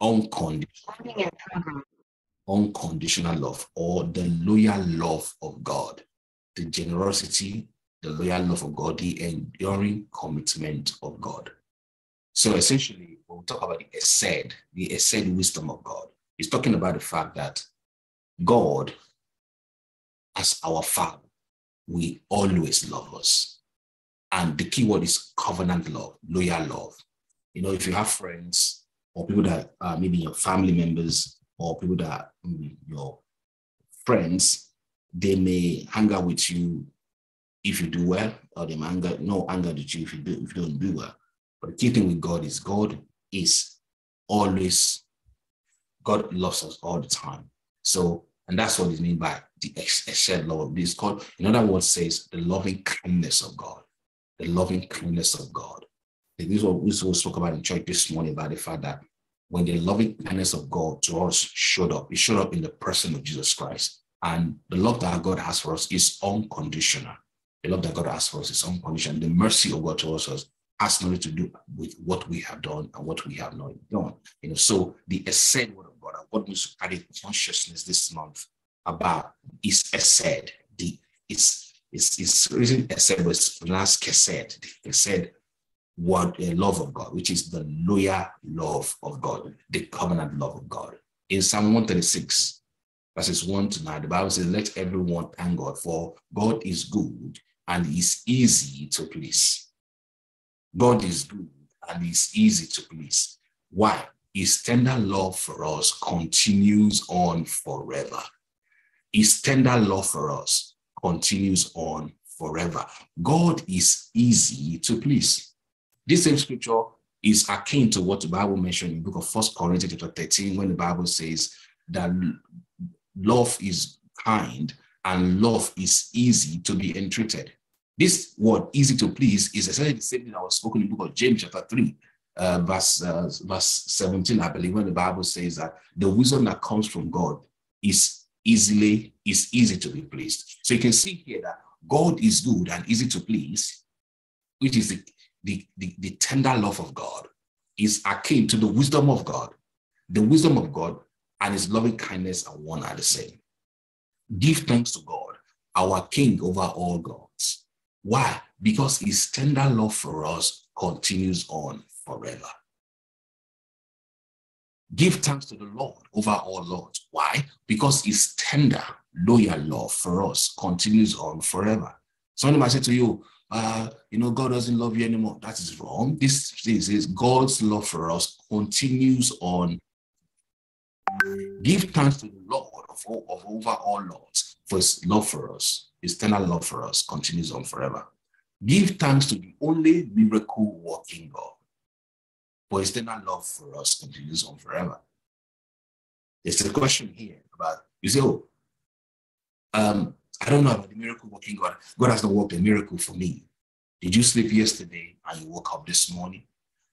unconditional, unconditional love or the loyal love of God, the generosity, the loyal love of God, the enduring commitment of God. So essentially, when we talk about the Hesed, the Hesed wisdom of God, it's talking about the fact that God, as our Father, will always love us. And the key word is covenant love, loyal love. You know, if you have friends or people that are maybe your family members or people that are your friends, they may hang out with you if you do well, or they may anger, no anger at you if you, do, if you don't do well. But the key thing with God is God is always, God loves us all the time. So, and that's what it means by the Hesed love. This called, in other words, says the loving kindness of God. The loving kindness of God. This is what we spoke about in church this morning about the fact that when the loving kindness of God to us showed up, it showed up in the person of Jesus Christ. And the love that God has for us is unconditional. The love that God has for us is unconditional. The mercy of God towards us has nothing to do with what we have done and what we have not done. You know, so the Hesed word of God, want me to carry consciousness this month about is Hesed. The it's it's it's written Hesed, but it's pronounced Kesed. The Hesed word, a love of God, which is the loyal love of God, the covenant love of God. In Psalm 136, verses 1 to 9, the Bible says, Let everyone thank God, for God is good and is easy to please. God is good and is easy to please. Why? His tender love for us continues on forever. His tender love for us continues on forever. God is easy to please. This same scripture is akin to what the Bible mentioned in the book of First Corinthians chapter 13, when the Bible says that love is kind and love is easy to be entreated. This word, easy to please, is essentially the same thing that was spoken in the book of James, chapter 3, uh, verse, uh, verse 17, I believe, when the Bible says that the wisdom that comes from God is easily, is easy to be pleased. So you can see here that God is good and easy to please, which is the, the, the, the tender love of God, is akin to the wisdom of God. The wisdom of God and his loving kindness are one and the same. Give thanks to God, our King over all gods. Why? Because his tender love for us continues on forever. Give thanks to the Lord over all lords. Why? Because his tender, loyal love for us continues on forever. Somebody might say to you, uh, you know, God doesn't love you anymore. That is wrong. This is God's love for us continues on. Give thanks to the Lord of, all, of over all lords for his love for us. His eternal love for us continues on forever. Give thanks to the only miracle working God. For his eternal love for us continues on forever. There's a question here about, you say, oh, um, I don't know about the miracle working God. God has not worked a miracle for me. Did you sleep yesterday and you woke up this morning?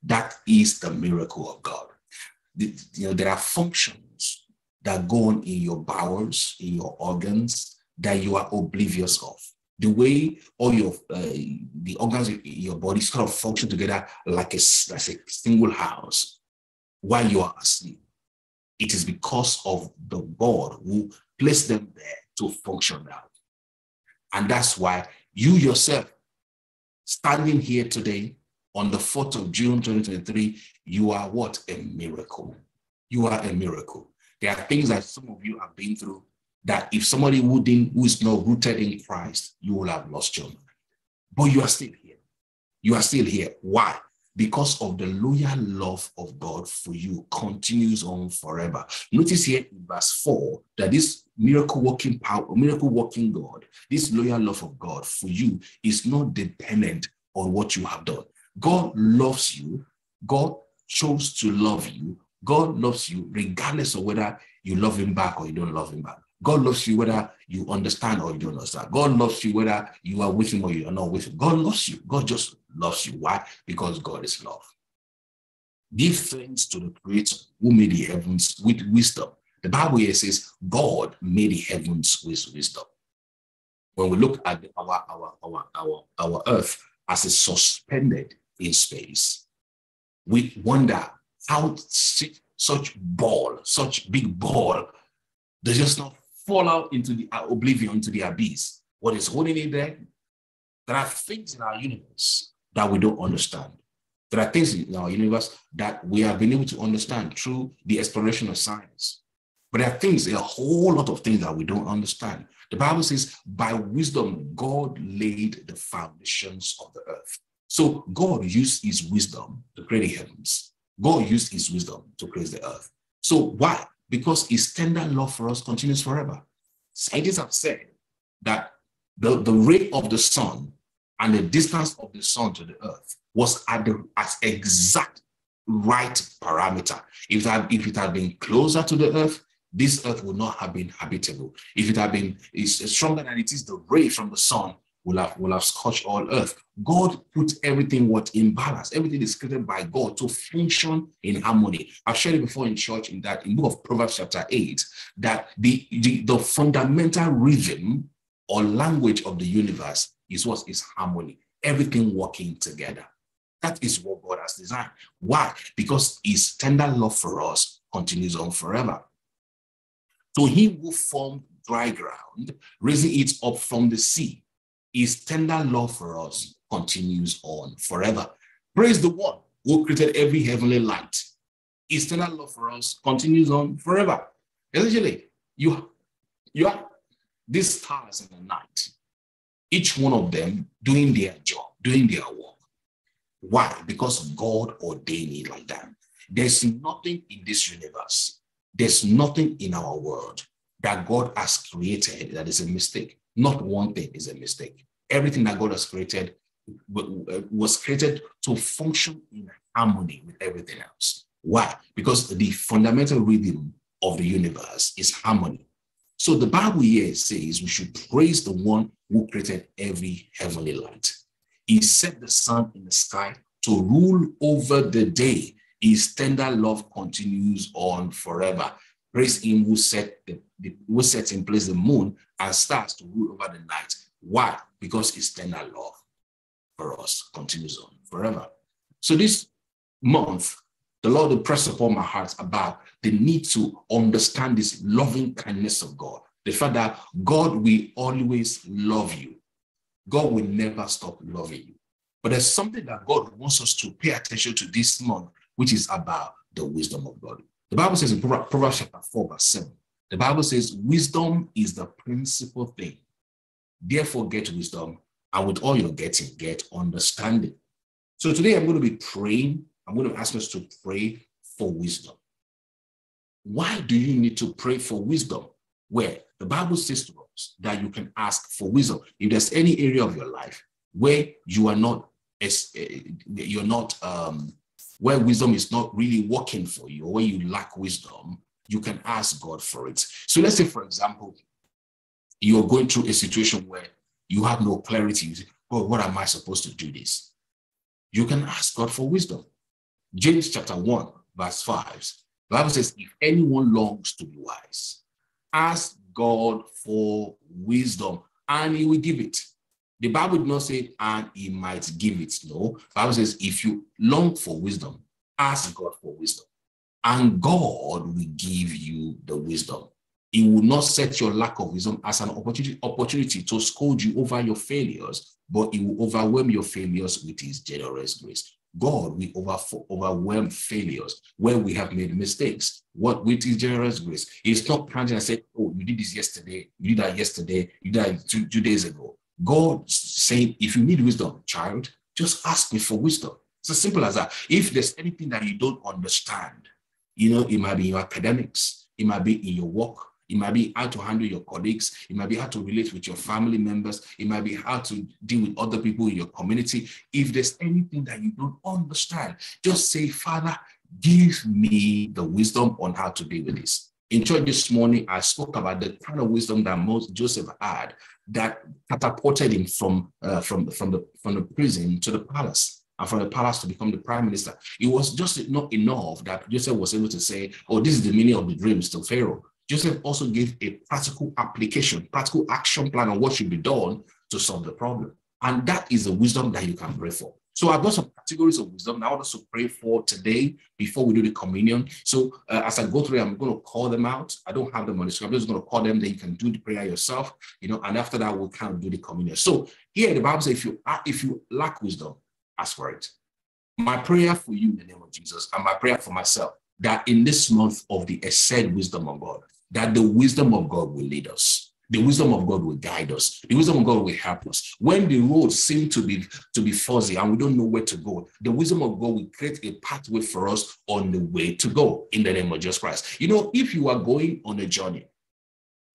That is the miracle of God. The, you know, there are functions that go on in your bowels, in your organs, that you are oblivious of. The way all your uh, the organs in your body sort of function together like a, like a single house while you are asleep. It is because of the God who placed them there to function now. And that's why you yourself, standing here today on the 4th of June 2023, you are what? A miracle. You are a miracle. There are things that some of you have been through that if somebody wouldn't, who is not rooted in Christ, you will have lost your mind. But you are still here. You are still here. Why? Because of the loyal love of God for you continues on forever. Notice here in verse 4 that this miracle working power, miracle working God, this loyal love of God for you is not dependent on what you have done. God loves you. God chose to love you. God loves you regardless of whether you love him back or you don't love him back. God loves you whether you understand or you don't understand. God loves you whether you are with him or you are not with him. God loves you. God just loves you. Why? Because God is love. Give thanks to the Creator who made the heavens with wisdom the Bible here says God made the heavens with wisdom. When we look at our, our, our, our, our earth as it's suspended in space, we wonder how such ball, such big ball, they just not fall out into the uh, oblivion, into the abyss. What is holding it there? There are things in our universe that we don't understand. There are things in our universe that we have been able to understand through the exploration of science. But there are things, a whole lot of things that we don't understand. The Bible says, by wisdom, God laid the foundations of the earth. So God used his wisdom to create the heavens. God used his wisdom to create the earth. So why? Because his tender love for us continues forever. Scientists have said that the, the ray of the sun and the distance of the sun to the earth was at the at exact right parameter. If it had, if it had been closer to the earth, this earth would not have been habitable. If it had been stronger than it is, the ray from the sun will have will have scorched all earth. God put everything what in balance. Everything is created by God to function in harmony. I've shared it before in church in that in book of Proverbs chapter 8, that the, the, the fundamental rhythm or language of the universe is what is harmony, everything working together. That is what God has designed. Why? Because his tender love for us continues on forever. So he who formed dry ground, raising it up from the sea, his tender love for us continues on forever. Praise the one who created every heavenly light. His tender love for us continues on forever. Essentially, you, you have these stars in the night, each one of them doing their job, doing their work. Why? Because God ordained it like that. There's nothing in this universe, there's nothing in our world that God has created that is a mistake. Not one thing is a mistake. Everything that God has created uh, was created to function in harmony with everything else. Why? Because the fundamental rhythm of the universe is harmony. So the Bible here says we should praise the one who created every heavenly light. He set the sun in the sky to rule over the day. His tender love continues on forever. Praise him who set the, the who sets in place the moon and stars to rule over the night. Why? Because his tender love for us continues on forever. So this month, the Lord impressed upon my heart about the need to understand this loving kindness of God. The fact that God will always love you. God will never stop loving you. But there's something that God wants us to pay attention to this month, which is about the wisdom of God. The Bible says in Proverbs chapter 4, verse 7, the Bible says, Wisdom is the principal thing. Therefore, get wisdom, and with all you're getting, get understanding. So today I'm going to be praying I'm going to ask us to pray for wisdom. Why do you need to pray for wisdom? Where the Bible says to us that you can ask for wisdom. If there's any area of your life where you are not, eh, you're not, um, where wisdom is not really working for you, or where you lack wisdom, you can ask God for it. So let's say, for example, you're going through a situation where you have no clarity. You say, oh, what am I supposed to do this? You can ask God for wisdom. James chapter 1, verse 5. The Bible says, if anyone longs to be wise, ask God for wisdom and he will give it. The Bible did not say, and he might give it. No. Bible says, if you long for wisdom, ask God for wisdom. And God will give you the wisdom. He will not set your lack of wisdom as an opportunity, opportunity to scold you over your failures, but he will overwhelm your failures with his generous grace. God will over, overwhelm failures where we have made mistakes. What with his generous grace, he's not counting and say, Oh, you did this yesterday, you did that yesterday, you did that two, two days ago. God saying, if you need wisdom, child, just ask me for wisdom. It's as simple as that. If there's anything that you don't understand, you know, it might be in your academics, it might be in your work, it might be how to handle your colleagues. It might be how to relate with your family members. It might be how to deal with other people in your community. If there's anything that you don't understand, just say, Father, give me the wisdom on how to deal with this. In church this morning, I spoke about the kind of wisdom that most Joseph had that catapulted him from, uh, from, from, the, from the prison to the palace and from the palace to become the prime minister. It was just not enough that Joseph was able to say, oh, this is the meaning of the dreams to Pharaoh. Joseph also gave a practical application, practical action plan on what should be done to solve the problem. And that is the wisdom that you can pray for. So I've got some categories of wisdom I want us to pray for today before we do the communion. So uh, as I go through, I'm going to call them out. I don't have them on the screen. I'm just going to call them. Then you can do the prayer yourself, you know. And after that, we'll kind of do the communion. So here the Bible says, if you if you lack wisdom, ask for it. My prayer for you in the name of Jesus, and my prayer for myself, that in this month of the Hesed wisdom of God, that the wisdom of God will lead us the wisdom of God will guide us. The wisdom of God will help us. When the roads seem to be to be fuzzy and we don't know where to go, the wisdom of God will create a pathway for us on the way to go in the name of Jesus Christ. You know, if you are going on a journey,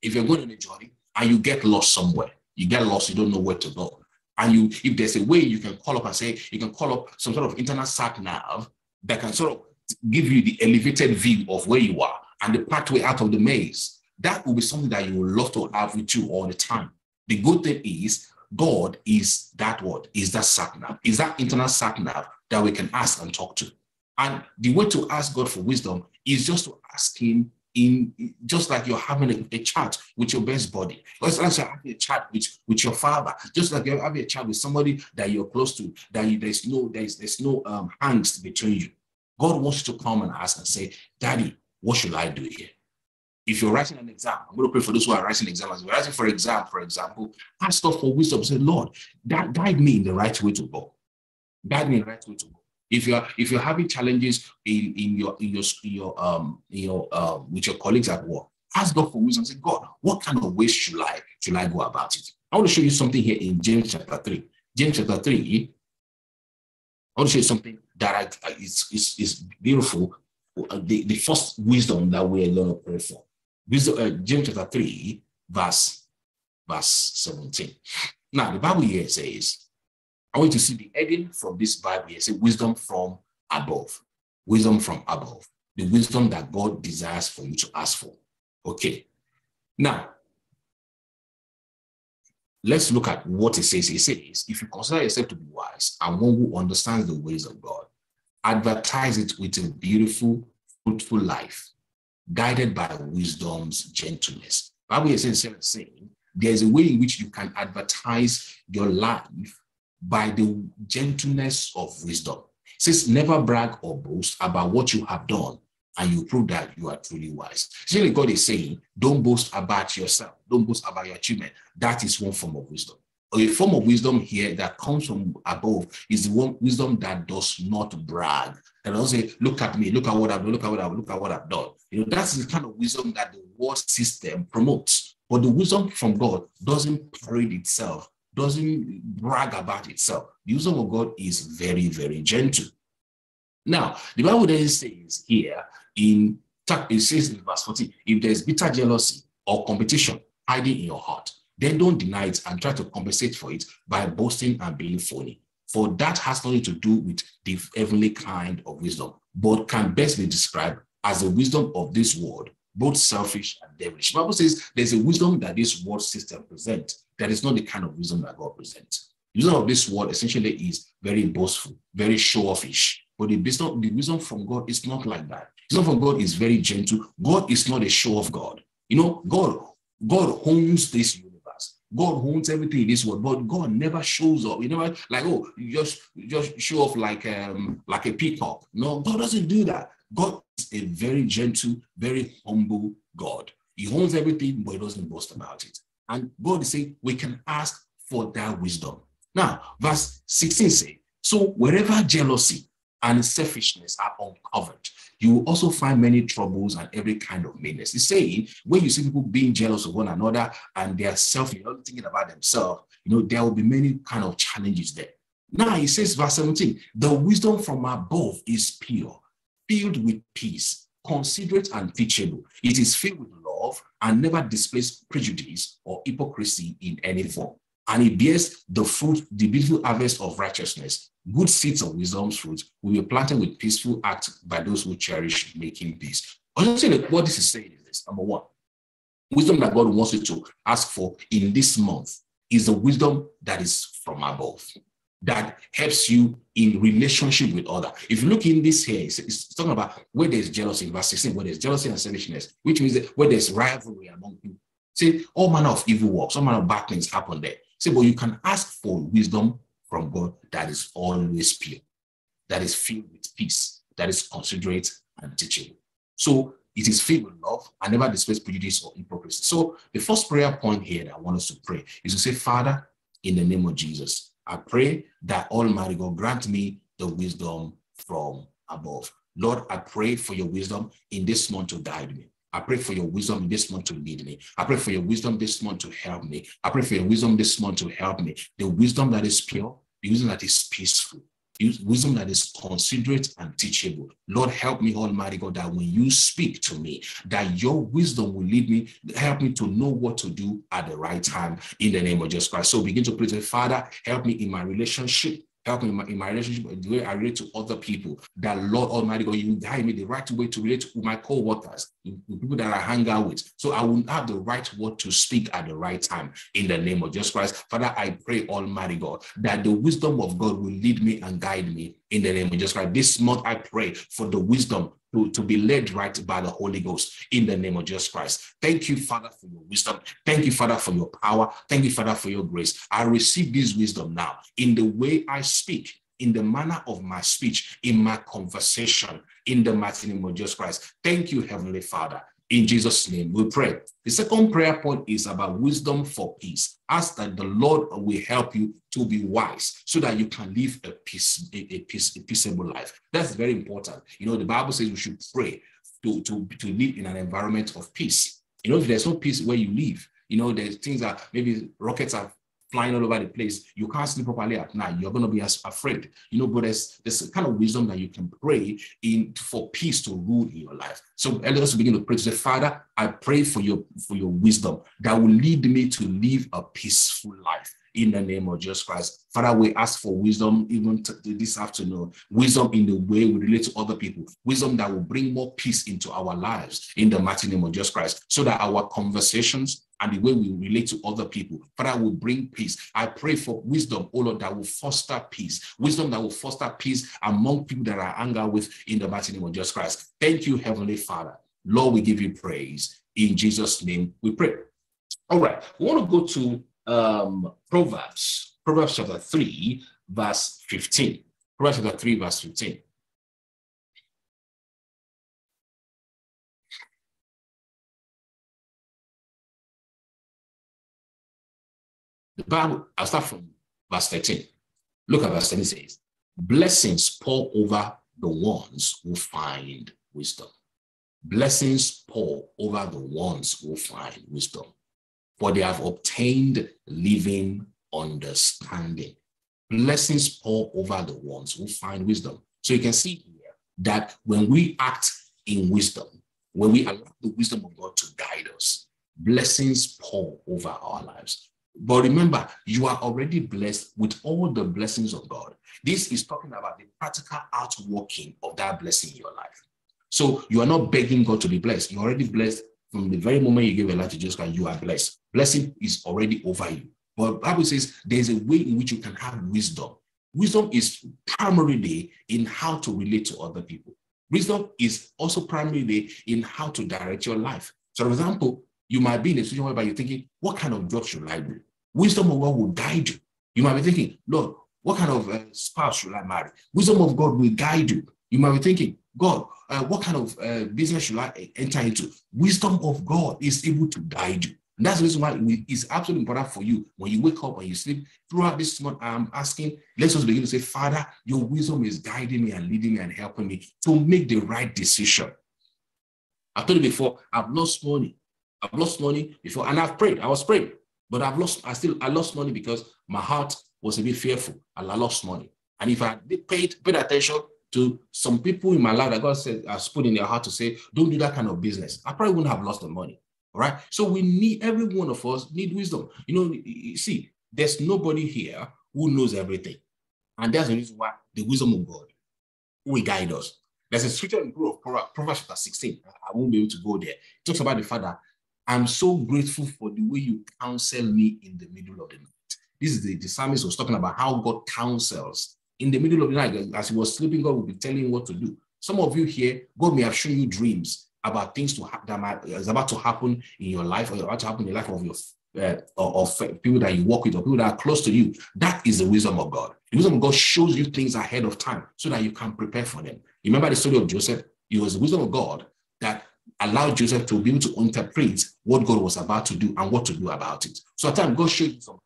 if you're going on a journey and you get lost somewhere, you get lost, you don't know where to go. And you, if there's a way you can call up and say, you can call up some sort of internal sat nav that can sort of give you the elevated view of where you are and the pathway out of the maze that will be something that you will love to have with you all the time. The good thing is, God is that word, is that sat nav, is that internal sat nav that we can ask and talk to. And the way to ask God for wisdom is just to ask Him in just like you're having a, a chat with your best buddy. It's like you're having a chat with, with your father, just like you're having a chat with somebody that you're close to, that you, there's no there's there's no um angst between you. God wants you to come and ask and say, Daddy, what should I do here? If you're writing an exam, I'm going to pray for those who are writing exams. If You're writing for exam, for example, ask God for wisdom. Say, Lord, that guide me in the right way to go. Guide me in the right way to go. If you're if you're having challenges in, in your in your in your um in your um with your colleagues at work, ask God for wisdom. Say, God, what kind of ways should I should I go about it? I want to show you something here in James chapter three. James chapter three. I want to show you something that I, is, is, is beautiful. Uh, the, the first wisdom that we are going to pray for. Uh, James chapter 3, verse, verse 17. Now, the Bible here says, I want you to see the heading from this Bible here. Say wisdom from above. Wisdom from above. The wisdom that God desires for you to ask for. Okay. Now, let's look at what it says. It says, if you consider yourself to be wise and one who understands the ways of God, advertise it with a beautiful, fruitful life guided by wisdom's gentleness. Bible is saying there's a way in which you can advertise your life by the gentleness of wisdom. It says never brag or boast about what you have done, and you prove that you are truly wise. Actually, God is saying, don't boast about yourself, don't boast about your achievement. That is one form of wisdom a form of wisdom here that comes from above is the one wisdom that does not brag. And also say, look at me, look at what I've done, look at what I've look at what I've done. You know, that's the kind of wisdom that the world system promotes. But the wisdom from God doesn't parade itself, doesn't brag about itself. The wisdom of God is very, very gentle. Now, the Bible then says here in it says in verse 14, if there's bitter jealousy or competition hiding in your heart, then don't deny it and try to compensate for it by boasting and being phony. For that has nothing to do with the heavenly kind of wisdom, but can best be described as the wisdom of this world, both selfish and devilish. The Bible says there's a wisdom that this world system presents that is not the kind of wisdom that God presents. The wisdom of this world essentially is very boastful, very show-offish. But the wisdom, the wisdom from God is not like that. The wisdom from God is very gentle. God is not a show-off God. You know, God, God owns this God owns everything in this world, but God never shows up. You know, like oh, just just show off like um like a peacock. No, God doesn't do that. God is a very gentle, very humble God. He owns everything, but he doesn't boast about it. And God is saying we can ask for that wisdom. Now, verse 16 says, so wherever jealousy and selfishness are uncovered, you will also find many troubles and every kind of meanness. It's saying when you see people being jealous of one another and they are selfish, not thinking about themselves, you know, there will be many kind of challenges there. Now he says, verse 17, the wisdom from above is pure, filled with peace, considerate and teachable. It is filled with love and never displays prejudice or hypocrisy in any form. And it bears the fruit, the beautiful harvest of righteousness Good seeds of wisdom's fruit will be planted with peaceful acts by those who cherish making peace. Saying what this is saying is this number one, wisdom that God wants you to ask for in this month is the wisdom that is from above, that helps you in relationship with other. If you look in this here, it's, it's talking about where there's jealousy in verse 16, where there's jealousy and selfishness, which means where there's rivalry among people. See, all manner of evil works, all manner of bad things happen there. See, but you can ask for wisdom from God that is always pure, that is filled with peace, that is considerate and teachable. So it is filled with love and never displays prejudice or hypocrisy. So the first prayer point here that I want us to pray is to say, Father, in the name of Jesus, I pray that Almighty God grant me the wisdom from above. Lord, I pray for your wisdom in this month to guide me. I pray for your wisdom this month to lead me. I pray for your wisdom this month to help me. I pray for your wisdom this month to help me. The wisdom that is pure, the wisdom that is peaceful, wisdom that is considerate and teachable. Lord, help me, Almighty God, that when you speak to me, that your wisdom will lead me, help me to know what to do at the right time in the name of Jesus Christ. So begin to pray to Father, help me in my relationship help me in my, in my relationship, the way I relate to other people. That Lord Almighty God, you guide me the right way to relate to my co-workers, the people that I hang out with. So I will have the right word to speak at the right time in the name of Jesus Christ. Father, I pray, Almighty God, that the wisdom of God will lead me and guide me in the name of Jesus Christ. This month I pray for the wisdom to, to be led right by the Holy Ghost in the name of Jesus Christ. Thank you, Father, for your wisdom. Thank you, Father, for your power. Thank you, Father, for your grace. I receive this wisdom now in the way I speak, in the manner of my speech, in my conversation, in the mighty name of Jesus Christ. Thank you, Heavenly Father. In Jesus' name, we pray. The second prayer point is about wisdom for peace. Ask that the Lord will help you to be wise so that you can live a peace, a, a, peace, a peaceable life. That's very important. You know, the Bible says we should pray to, to, to live in an environment of peace. You know, if there's no peace where you live, you know, there's things that maybe rockets are flying all over the place. You can't sleep properly at night. You're going to be as afraid. You know, but there's, there's a kind of wisdom that you can pray in for peace to rule in your life. So let us begin to pray to say, Father, I pray for your for your wisdom that will lead me to live a peaceful life in the name of Jesus Christ. Father, we ask for wisdom even this afternoon, wisdom in the way we relate to other people, wisdom that will bring more peace into our lives in the mighty name of Jesus Christ, so that our conversations and the way we relate to other people, Father, will bring peace. I pray for wisdom, oh Lord, that will foster peace, wisdom that will foster peace among people that are anger with in the mighty name of Jesus Christ. Thank you, Heavenly Father. Lord, we give you praise. In Jesus' name we pray. All right, we want to go to um, Proverbs, Proverbs chapter 3, verse 15. Proverbs chapter 3, verse 15. The Bible, I'll start from verse 13. Look at verse 13 It says, Blessings pour over the ones who find wisdom. Blessings pour over the ones who find wisdom for they have obtained living understanding. Blessings pour over the ones who find wisdom. So you can see here that when we act in wisdom, when we allow the wisdom of God to guide us, blessings pour over our lives. But remember, you are already blessed with all the blessings of God. This is talking about the practical outworking of that blessing in your life. So you are not begging God to be blessed. You're already blessed from the very moment you give a life to Jesus Christ, you are blessed. Blessing is already over you. But Bible says there's a way in which you can have wisdom. Wisdom is primarily in how to relate to other people. Wisdom is also primarily in how to direct your life. So, for example, you might be in a situation where you're thinking, what kind of job should I do? Wisdom of God will guide you. You might be thinking, Lord, what kind of uh, spouse should I marry? Wisdom of God will guide you. You might be thinking, God, uh, what kind of uh, business should I enter into? Wisdom of God is able to guide you. And that's the reason why it's absolutely important for you when you wake up and you sleep. Throughout this month, I'm asking, let's just begin to say, Father, your wisdom is guiding me and leading me and helping me to make the right decision. I've told you before, I've lost money. I've lost money before, and I've prayed. I was praying, but I've lost, I still I lost money because my heart was a bit fearful and I lost money. And if I paid, paid attention, to some people in my life that God said has put in their heart to say, don't do that kind of business. I probably wouldn't have lost the money. All right. So we need every one of us need wisdom. You know, you see, there's nobody here who knows everything. And that's the reason why the wisdom of God will guide us. There's a scripture in Proverbs chapter 16. I won't be able to go there. It talks about the father. I'm so grateful for the way you counsel me in the middle of the night. This is the, the psalmist was talking about how God counsels in the middle of the night, as he was sleeping, God will be telling him what to do. Some of you here, God may have shown you dreams about things to ha- that might, is about to happen in your life or about to happen in the life of your uh, of people that you work with or people that are close to you. That is the wisdom of God. The wisdom of God shows you things ahead of time so that you can prepare for them. Remember the story of Joseph? It was the wisdom of God that allowed Joseph to be able to interpret what God was about to do and what to do about it. So at times, God shows you something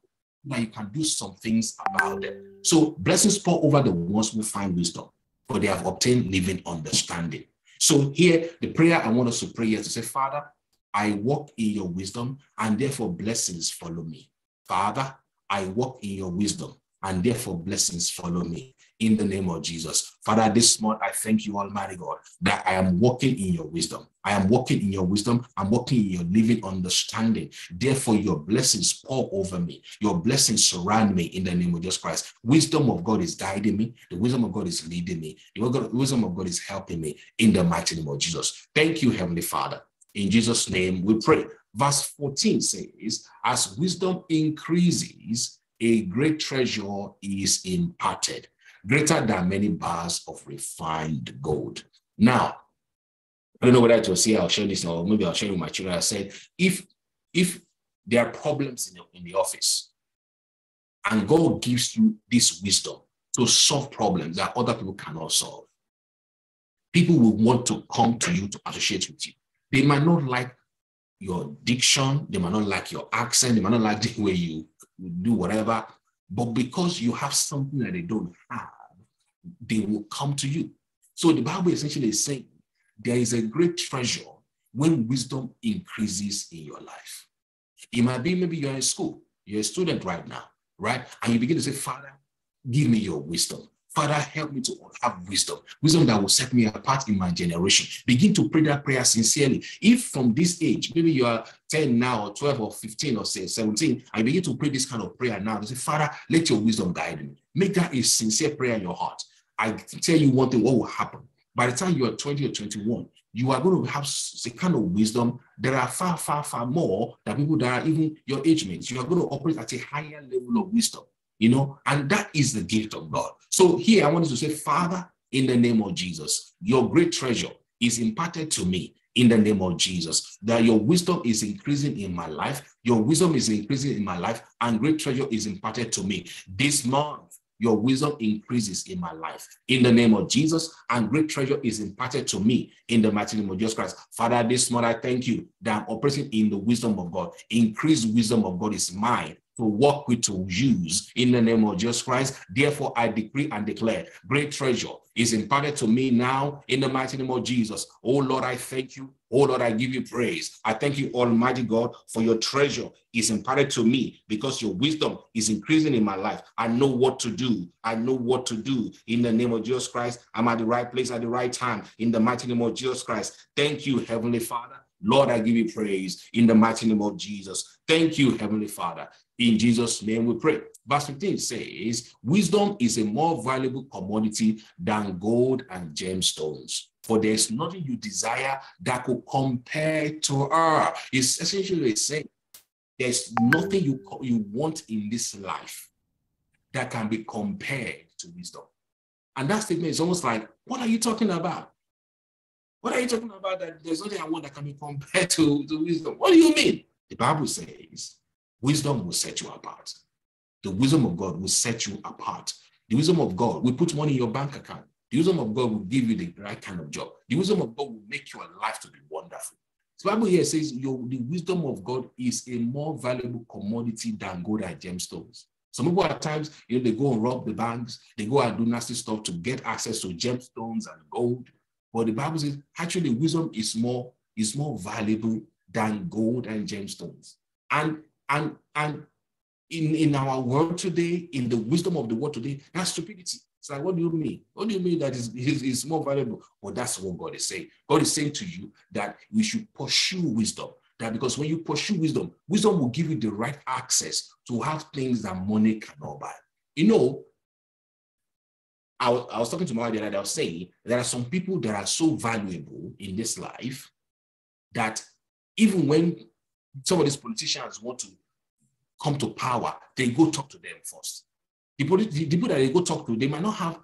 that you can do some things about them. So blessings pour over the ones who find wisdom, for they have obtained living understanding. So here, the prayer I want us to pray is to say, Father, I walk in your wisdom, and therefore blessings follow me. Father, I walk in your wisdom, and therefore blessings follow me in the name of Jesus. Father, this month I thank you, Almighty God, that I am walking in your wisdom. I am walking in your wisdom. I'm walking in your living understanding. Therefore, your blessings pour over me. Your blessings surround me in the name of Jesus Christ. Wisdom of God is guiding me. The wisdom of God is leading me. The wisdom of God is helping me in the mighty name of Jesus. Thank you, Heavenly Father. In Jesus' name we pray. Verse 14 says, As wisdom increases, a great treasure is imparted greater than many bars of refined gold. Now, I don't know whether it was here I'll share this or maybe I'll share with my children. I said, if if there are problems in the, in the office and God gives you this wisdom to solve problems that other people cannot solve, people will want to come to you to associate with you. They might not like your diction, they might not like your accent, they might not like the way you do whatever, but because you have something that they don't have, they will come to you. So the Bible essentially is saying there is a great treasure when wisdom increases in your life. It might be maybe you're in school, you're a student right now, right? And you begin to say, Father, give me your wisdom. Father, help me to have wisdom, wisdom that will set me apart in my generation. Begin to pray that prayer sincerely. If from this age, maybe you are 10 now, or 12 or 15 or say 17, I begin to pray this kind of prayer now, say, Father, let your wisdom guide me. Make that a sincere prayer in your heart. I tell you one thing, what will happen? By the time you are 20 or 21, you are going to have a kind of wisdom. There are far, far, far more than people that are even your age mates. You are going to operate at a higher level of wisdom, you know, and that is the gift of God. So here I wanted to say, Father, in the name of Jesus, your great treasure is imparted to me in the name of Jesus. That your wisdom is increasing in my life, your wisdom is increasing in my life, and great treasure is imparted to me. This month, your wisdom increases in my life. In the name of Jesus, and great treasure is imparted to me in the mighty name of Jesus Christ. Father, this morning I thank you that I'm operating in the wisdom of God. Increased wisdom of God is mine to work with, to use in the name of Jesus Christ. Therefore, I decree and declare great treasure is imparted to me now in the mighty name of Jesus. Oh Lord, I thank you. Oh Lord, I give you praise. I thank you, Almighty God, for your treasure is imparted to me because your wisdom is increasing in my life. I know what to do. I know what to do in the name of Jesus Christ. I'm at the right place at the right time in the mighty name of Jesus Christ. Thank you, Heavenly Father. Lord, I give you praise in the mighty name of Jesus. Thank you, Heavenly Father. In Jesus' name we pray. Verse 15 says, Wisdom is a more valuable commodity than gold and gemstones. For there's nothing you desire that could compare to her. It's essentially saying there's nothing you, you want in this life that can be compared to wisdom. And that statement is almost like, what are you talking about? What are you talking about that there's nothing I want that can be compared to, to wisdom? What do you mean? The Bible says wisdom will set you apart. The wisdom of God will set you apart. The wisdom of God will put money in your bank account. The wisdom of God will give you the right kind of job. The wisdom of God will make your life to be wonderful. The Bible here says your, the wisdom of God is a more valuable commodity than gold and gemstones. Some people at times, you know, they go and rob the banks, they go and do nasty stuff to get access to gemstones and gold. But the Bible says actually wisdom is more, is more valuable than gold and gemstones. And and and in, in our world today, in the wisdom of the world today, that's stupidity. It's like, what do you mean? What do you mean that is, is, more valuable? Well, that's what God is saying. God is saying to you that we should pursue wisdom. That because when you pursue wisdom, wisdom will give you the right access to have things that money cannot buy. You know, I was, I was talking to my day, I was saying there are some people that are so valuable in this life that even when some of these politicians want to come to power, they go talk to them first. The, the people that they go talk to, they might not have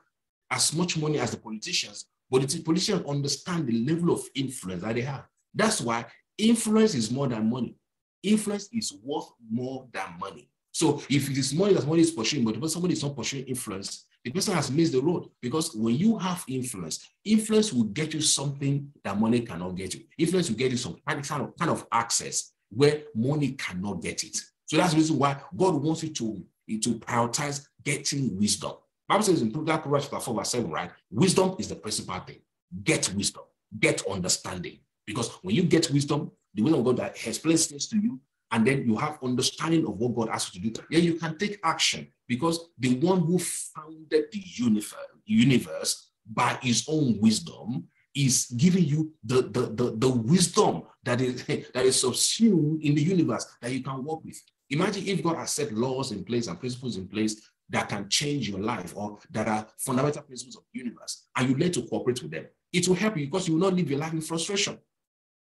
as much money as the politicians, but the politicians understand the level of influence that they have. That's why influence is more than money. Influence is worth more than money. So if it is money that money is pursuing, but somebody is not pursuing influence, the person has missed the road because when you have influence, influence will get you something that money cannot get you. Influence will get you some kind of, kind of access where money cannot get it. So that's the reason why God wants you to, to prioritize getting wisdom. Bible says in Proverbs 4 verse 7, right? Wisdom is the principal thing. Get wisdom, get understanding. Because when you get wisdom, the wisdom of God that explains things to you, and then you have understanding of what God asks you to do, then you can take action because the one who founded the universe, universe by his own wisdom is giving you the, the, the, the wisdom that is, that is subsumed in the universe that you can work with. Imagine if God has set laws in place and principles in place that can change your life or that are fundamental principles of the universe, and you learn to cooperate with them. It will help you because you will not live your life in frustration.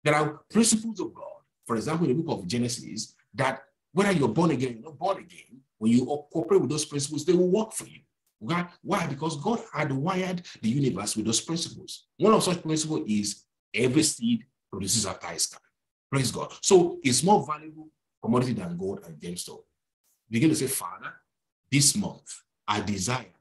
There are principles of God, for example, in the book of Genesis, that whether you're born again or not born again, when you cooperate with those principles, they will work for you. Why? Because God had wired the universe with those principles. One of such principles is every seed produces after its kind. Praise God. So it's more valuable commodity than gold and gemstone. Begin to say, Father, this month I desire,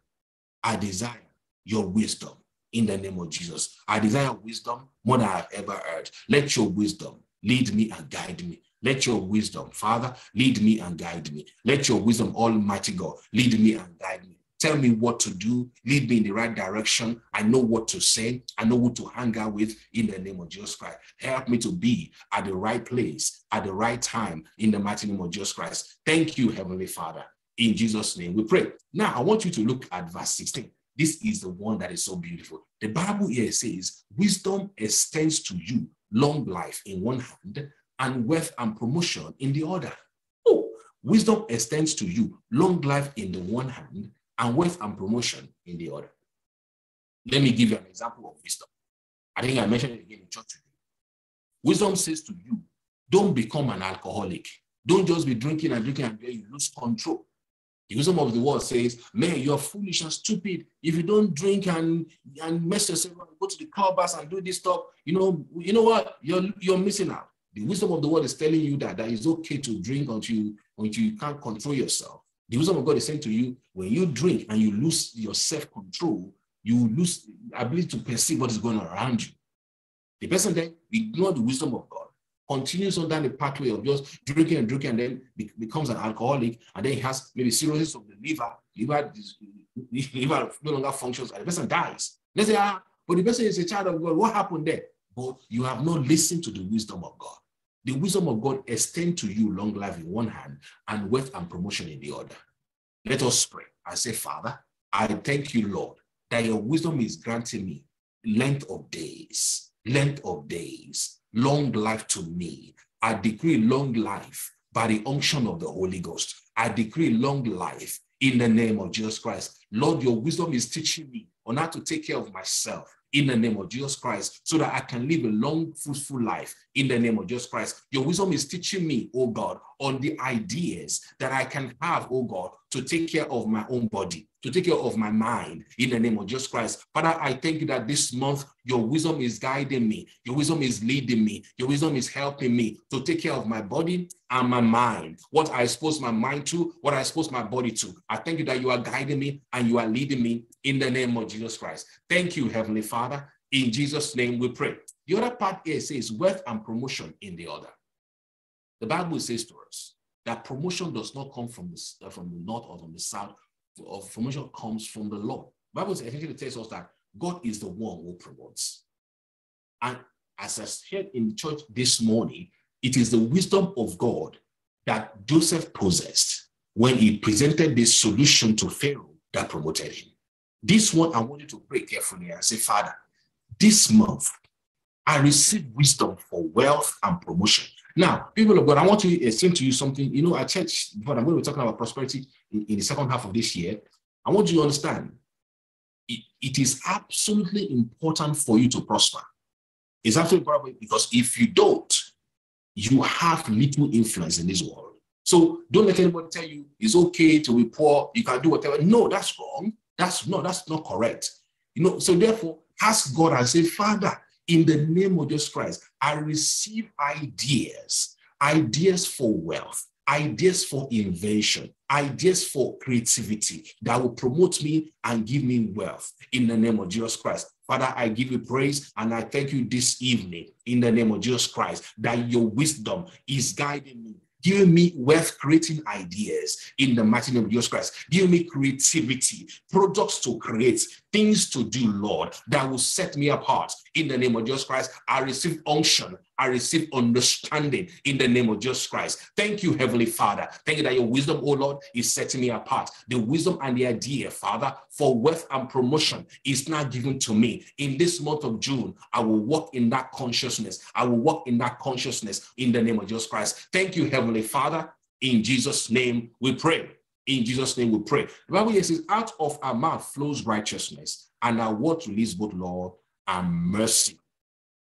I desire your wisdom in the name of Jesus. I desire wisdom more than I've ever heard. Let your wisdom lead me and guide me. Let your wisdom, Father, lead me and guide me. Let your wisdom, Almighty God, lead me and guide me. Tell me what to do. Lead me in the right direction. I know what to say. I know who to hang out with in the name of Jesus Christ. Help me to be at the right place at the right time in the mighty name of Jesus Christ. Thank you, Heavenly Father. In Jesus' name we pray. Now, I want you to look at verse 16. This is the one that is so beautiful. The Bible here says, Wisdom extends to you long life in one hand and wealth and promotion in the other. Oh, wisdom extends to you long life in the one hand and wealth and promotion in the other. Let me give you an example of wisdom. I think I mentioned it again in church today. Wisdom says to you, don't become an alcoholic. Don't just be drinking and drinking and you lose control. The wisdom of the world says, man, you're foolish and stupid. If you don't drink and, and mess yourself up, go to the club bars and do this stuff, you know, you know what? You're you're missing out. The wisdom of the world is telling you that, that it's okay to drink until until you can't control yourself. The wisdom of God is saying to you, when you drink and you lose your self-control, you lose ability to perceive what is going on around you. The person then ignore the wisdom of God, continues on down the pathway of just drinking and drinking, and then be, becomes an alcoholic, and then he has maybe cirrhosis of the liver, liver, liver no longer functions, and the person dies. They say, ah, but the person is a child of God. What happened there? But you have not listened to the wisdom of God. The wisdom of God extend to you long life in one hand and wealth and promotion in the other. Let us pray. I say, Father, I thank you, Lord, that your wisdom is granting me length of days, length of days, long life to me. I decree long life by the unction of the Holy Ghost. I decree long life in the name of Jesus Christ. Lord, your wisdom is teaching me on how to take care of myself in the name of Jesus Christ so that I can live a long, fruitful life in the name of Jesus Christ. Your wisdom is teaching me, oh God, on the ideas that I can have, oh God, to take care of my own body, to take care of my mind in the name of Jesus Christ. Father, I thank you that this month your wisdom is guiding me, your wisdom is leading me, your wisdom is helping me to take care of my body and my mind. What I expose my mind to, what I expose my body to. I thank you that you are guiding me and you are leading me in the name of Jesus Christ. Thank you, Heavenly Father. In Jesus' name we pray. The other part here says wealth and promotion in the other. The Bible says to us that promotion does not come from the, uh, from the north or from the south. Of promotion comes from the Lord. Bible essentially tells us that God is the one who promotes. And as I said in church this morning, it is the wisdom of God that Joseph possessed when he presented this solution to Pharaoh that promoted him. This one I want you to pray carefully and say, Father, this month I receive wisdom for wealth and promotion. Now, people of God, I want to explain to you something. You know, at church, but I'm going to be talking about prosperity in, in the second half of this year. I want you to understand it, it is absolutely important for you to prosper. It's absolutely important because if you don't, you have little influence in this world. So don't let anybody tell you it's okay to be poor, you can do whatever. No, that's wrong. That's no, that's not correct. You know, so therefore, ask God and say, Father, in the name of Jesus Christ, I receive ideas. ideas for wealth, ideas for invention, ideas for creativity that will promote me and give me wealth in the name of Jesus Christ. Father, I give you praise and I thank you this evening in the name of Jesus Christ that your wisdom is guiding me Give me wealth creating ideas in the mighty name of Jesus Christ. Give me creativity, products to create, things to do, Lord, that will set me apart in the name of Jesus Christ. I receive unction. I receive understanding in the name of Jesus Christ. Thank you, Heavenly Father. Thank you that your wisdom, oh Lord, is setting me apart. The wisdom and the idea, Father, for wealth and promotion is now given to me. In this month of June, I will walk in that consciousness. I will walk in that consciousness in the name of Jesus Christ. Thank you, Heavenly Father. In Jesus' name we pray. In Jesus' name we pray. The Bible says, out of our mouth flows righteousness, and our word release both law and mercy.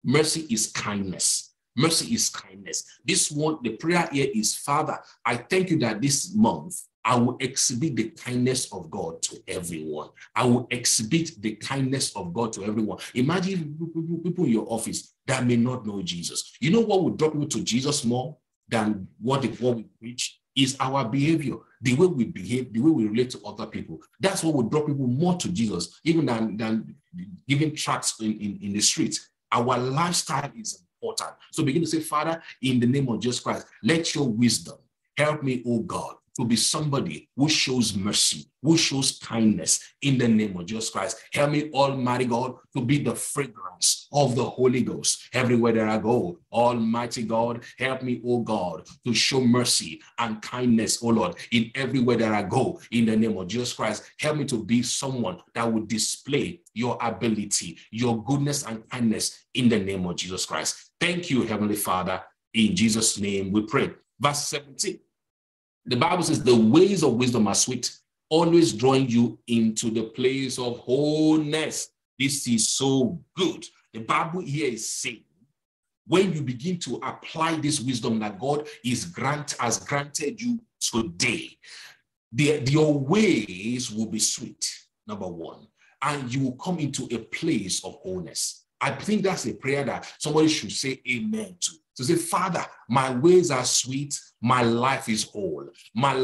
Mercy is kindness. Mercy is kindness. This one, the prayer here is, Father, I thank you that this month I will exhibit the kindness of God to everyone. I will exhibit the kindness of God to everyone. Imagine people in your office that may not know Jesus. You know what would draw people to Jesus more than what, the, what we preach? is our behavior, the way we behave, the way we relate to other people. That's what would draw people more to Jesus, even than, than giving tracts in, in, in the streets. Our lifestyle is important. So begin to say, Father, in the name of Jesus Christ, let your wisdom help me, oh God, to be somebody who shows mercy, who shows kindness in the name of Jesus Christ. Help me, Almighty God, to be the fragrance of the Holy Ghost everywhere that I go. Almighty God, help me, oh God, to show mercy and kindness, oh Lord, in everywhere that I go in the name of Jesus Christ. Help me to be someone that will display your ability, your goodness and kindness in the name of Jesus Christ. Thank you, Heavenly Father. In Jesus' name we pray. Verse 17. The Bible says the ways of wisdom are sweet, always drawing you into the place of wholeness. This is so good. The Bible here is saying, when you begin to apply this wisdom that God is grant has granted you today, the, your ways will be sweet, number one, and you will come into a place of wholeness. I think that's a prayer that somebody should say amen to. To say, Father, my ways are sweet, my life is whole. My,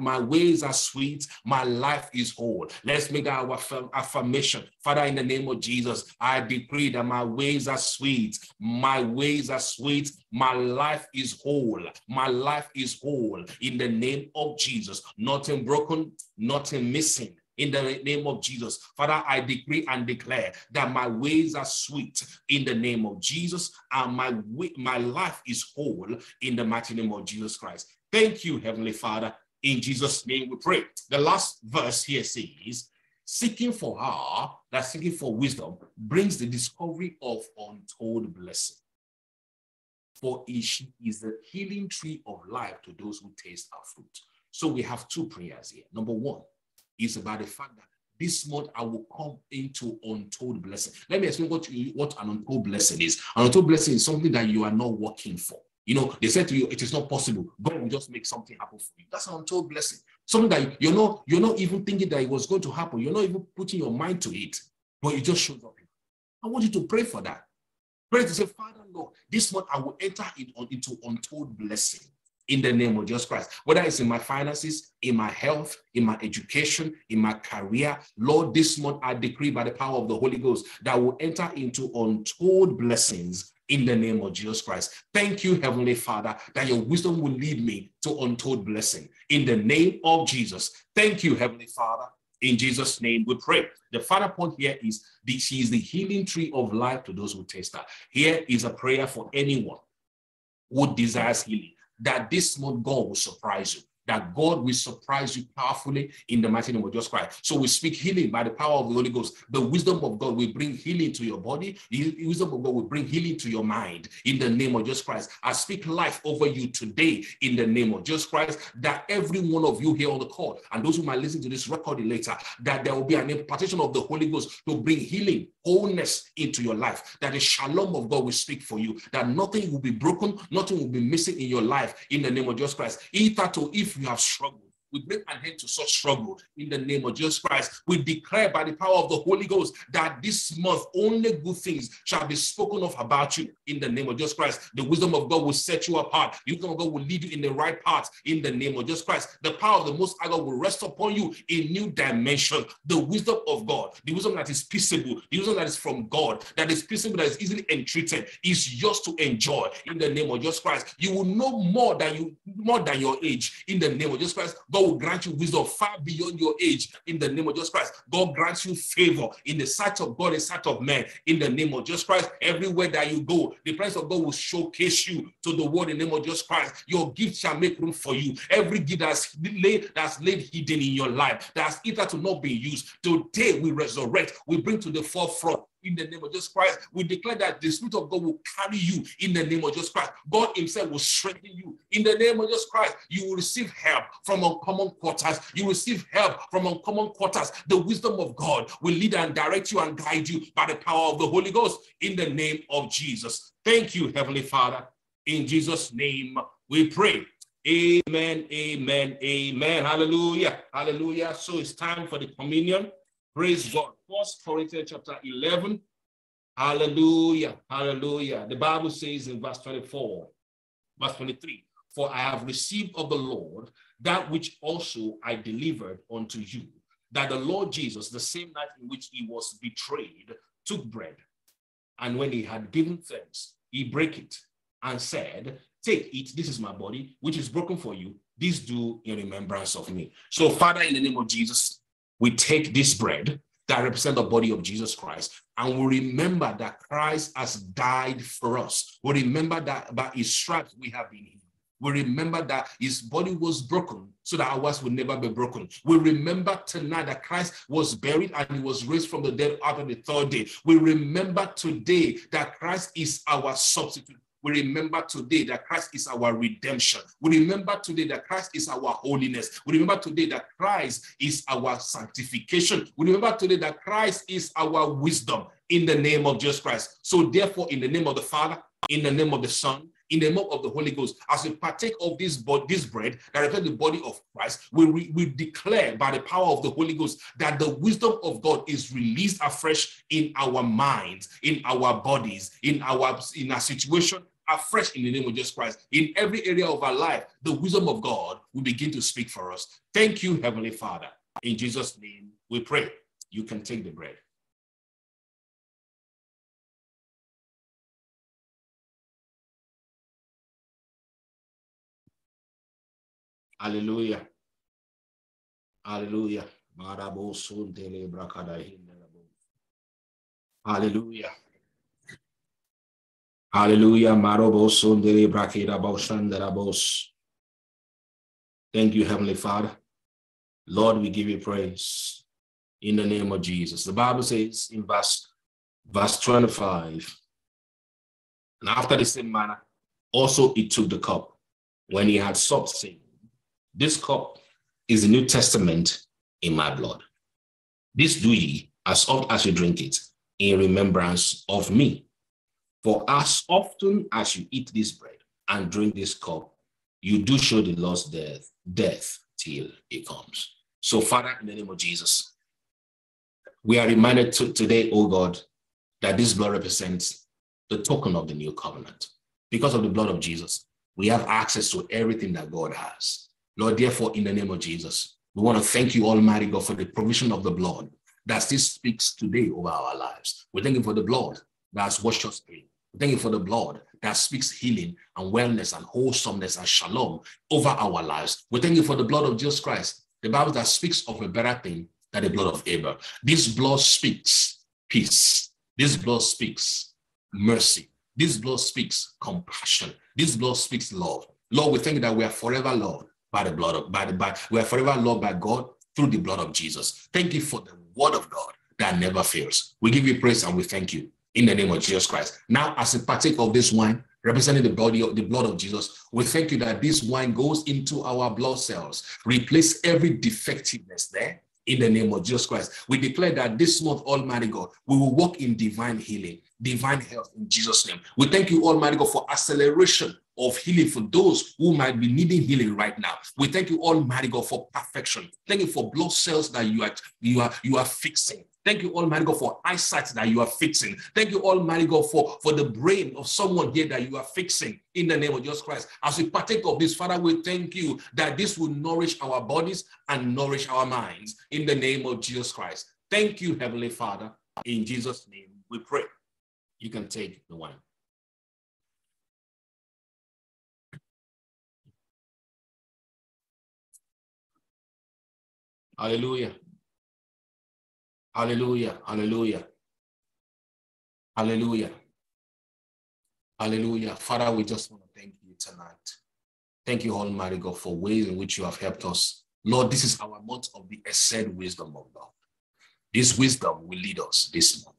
my ways are sweet, my life is whole. Let's make our affirmation. Father, in the name of Jesus, I decree that my ways are sweet, my ways are sweet, my life is whole. My life is whole. In the name of Jesus, nothing broken, nothing missing in the name of Jesus. Father, I decree and declare that my ways are sweet in the name of Jesus and my, my life is whole in the mighty name of Jesus Christ. Thank you, Heavenly Father. In Jesus' name we pray. The last verse here says, seeking for her, that seeking for wisdom, brings the discovery of untold blessing. For she is the healing tree of life to those who taste our fruit. So we have two prayers here. Number one, is about the fact that this month I will come into untold blessing. Let me explain what, you, what an untold blessing is. An untold blessing is something that you are not working for. You know, they said to you, it is not possible. God will just make something happen for you. That's an untold blessing. Something that you're not, you're not even thinking that it was going to happen. You're not even putting your mind to it, but it just shows up. I want you to pray for that. Pray to say, Father, Lord, this month I will enter in, into untold blessing in the name of Jesus Christ. Whether it's in my finances, in my health, in my education, in my career, Lord, this month I decree by the power of the Holy Ghost that will enter into untold blessings in the name of Jesus Christ. Thank you, Heavenly Father, that your wisdom will lead me to untold blessing in the name of Jesus. Thank you, Heavenly Father. In Jesus' name we pray. The final point here is this is the healing tree of life to those who taste her. Here is a prayer for anyone who desires healing that this month God will surprise you that God will surprise you powerfully in the mighty name of Jesus Christ. So we speak healing by the power of the Holy Ghost. The wisdom of God will bring healing to your body. The wisdom of God will bring healing to your mind in the name of Jesus Christ. I speak life over you today in the name of Jesus Christ, that every one of you here on the call and those who might listen to this recording later, that there will be an impartation of the Holy Ghost to bring healing, wholeness into your life, that the shalom of God will speak for you, that nothing will be broken, nothing will be missing in your life in the name of Jesus Christ. If if you have struggled We bring an end to such struggle in the name of Jesus Christ. We declare by the power of the Holy Ghost that this month only good things shall be spoken of about you in the name of Jesus Christ. The wisdom of God will set you apart. The wisdom of God will lead you in the right path in the name of Jesus Christ. The power of the Most High God will rest upon you in new dimension. The wisdom of God, the wisdom that is peaceable, the wisdom that is from God, that is peaceable, that is easily entreated, is yours to enjoy in the name of Jesus Christ. You will know more than you more than your age in the name of Jesus Christ. God will grant you wisdom far beyond your age in the name of Jesus Christ. God grants you favor in the sight of God, the sight of man in the name of Jesus Christ. Everywhere that you go, the presence of God will showcase you to the world in the name of Jesus Christ. Your gift shall make room for you. Every gift that's laid, that's laid hidden in your life, that's either to not be used. Today we resurrect, we bring to the forefront in the name of Jesus Christ. We declare that the Spirit of God will carry you in the name of Jesus Christ. God Himself will strengthen you in the name of Jesus Christ. You will receive help from uncommon quarters. You receive help from uncommon quarters. The wisdom of God will lead and direct you and guide you by the power of the Holy Ghost in the name of Jesus. Thank you, Heavenly Father. In Jesus' name we pray. Amen, amen, amen. Hallelujah, hallelujah. So it's time for the communion. Praise God. First Corinthians chapter 11. Hallelujah. Hallelujah. The Bible says in verse 24, verse 23, For I have received of the Lord that which also I delivered unto you, that the Lord Jesus, the same night in which he was betrayed, took bread. And when he had given thanks, he brake it and said, Take, it, this is my body, which is broken for you. This do in remembrance of me. So, Father, in the name of Jesus, we take this bread that represent the body of Jesus Christ. And we remember that Christ has died for us. We remember that by his stripes we have been healed. We remember that his body was broken so that ours would never be broken. We remember tonight that Christ was buried and he was raised from the dead after the third day. We remember today that Christ is our substitute. We remember today that Christ is our redemption. We remember today that Christ is our holiness. We remember today that Christ is our sanctification. We remember today that Christ is our wisdom in the name of Jesus Christ. So, therefore, in the name of the Father, in the name of the Son, in the name of the Holy Ghost, as we partake of this, this bread that represents the body of Christ, we, we, we declare by the power of the Holy Ghost that the wisdom of God is released afresh in our minds, in our bodies, in our in our situation, afresh in the name of Jesus Christ. In every area of our life, the wisdom of God will begin to speak for us. Thank you, Heavenly Father. In Jesus' name, we pray. You can take the bread. Hallelujah. Hallelujah. Hallelujah. Hallelujah. Thank you, Heavenly Father. Lord, we give you praise in the name of Jesus. The Bible says in verse, verse 25, and after the same manner, also he took the cup when he had supped, saying, This cup is the New Testament in my blood. This do ye as oft as you drink it in remembrance of me. For as often as you eat this bread and drink this cup, you do show the Lord's death, death till it comes. So, Father, in the name of Jesus, we are reminded to, today, oh God, that this blood represents the token of the new covenant. Because of the blood of Jesus, we have access to everything that God has. Lord, therefore, in the name of Jesus, we want to thank you, Almighty God, for the provision of the blood that still speaks today over our lives. We thank you for the blood that has washed us clean. Thank you for the blood that speaks healing and wellness and wholesomeness and shalom over our lives. We thank you for the blood of Jesus Christ, the Bible that speaks of a better thing than the blood of Abel. This blood speaks peace. This blood speaks mercy. This blood speaks compassion. This blood speaks love. Lord, we thank you that we are forever loved by the blood of by the by we are forever loved by God through the blood of Jesus. Thank you for the word of God that never fails. We give you praise and we thank you in the name of Jesus Christ. Now, as a partake of this wine, representing the body of the blood of Jesus, we thank you that this wine goes into our blood cells, replace every defectiveness there, in the name of Jesus Christ. We declare that this month, Almighty God, we will walk in divine healing, divine health in Jesus' name. We thank you, Almighty God, for acceleration of healing for those who might be needing healing right now. We thank you, Almighty God, for perfection. Thank you for blood cells that you are you are you are fixing. Thank you, Almighty God, for eyesight that you are fixing. Thank you, Almighty God, for, for the brain of someone here that you are fixing in the name of Jesus Christ. As we partake of this, Father, we thank you that this will nourish our bodies and nourish our minds in the name of Jesus Christ. Thank you, Heavenly Father. In Jesus' name, we pray. You can take the wine. Hallelujah. Hallelujah. Hallelujah. Hallelujah. Hallelujah. Father, we just want to thank you tonight. Thank you, holy Almighty God, for ways in which you have helped us. Lord, this is our month of the Hesed wisdom of God. This wisdom will lead us this month.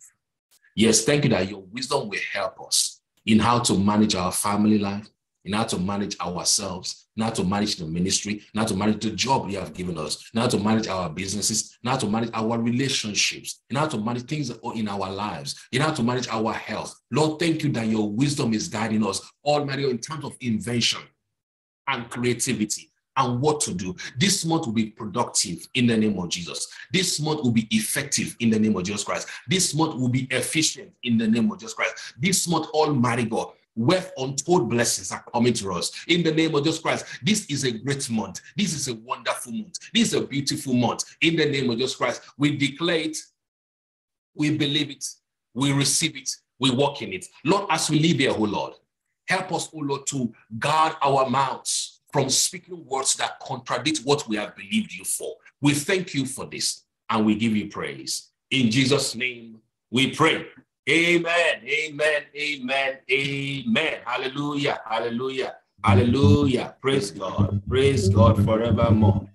Yes, thank you that your wisdom will help us in how to manage our family life, in how to manage ourselves, not to manage the ministry, not to manage the job you have given us, not to manage our businesses, not to manage our relationships, not to manage things in our lives, how to manage our health. Lord, thank you that your wisdom is guiding us, Almighty, in terms of invention and creativity and what to do. This month will be productive in the name of Jesus. This month will be effective in the name of Jesus Christ. This month will be efficient in the name of Jesus Christ. This month, Almighty God, where untold blessings are coming to us in the name of Jesus Christ. This is a great month. This is a wonderful month. This is a beautiful month. In the name of Jesus Christ, we declare it, we believe it, we receive it, we walk in it. Lord, as we live here, oh Lord, help us, oh Lord, to guard our mouths from speaking words that contradict what we have believed you for. We thank you for this and we give you praise. In Jesus' name, we pray. Amen. Amen. Amen. Amen. Hallelujah. Hallelujah. Hallelujah. Praise God. Praise God forevermore.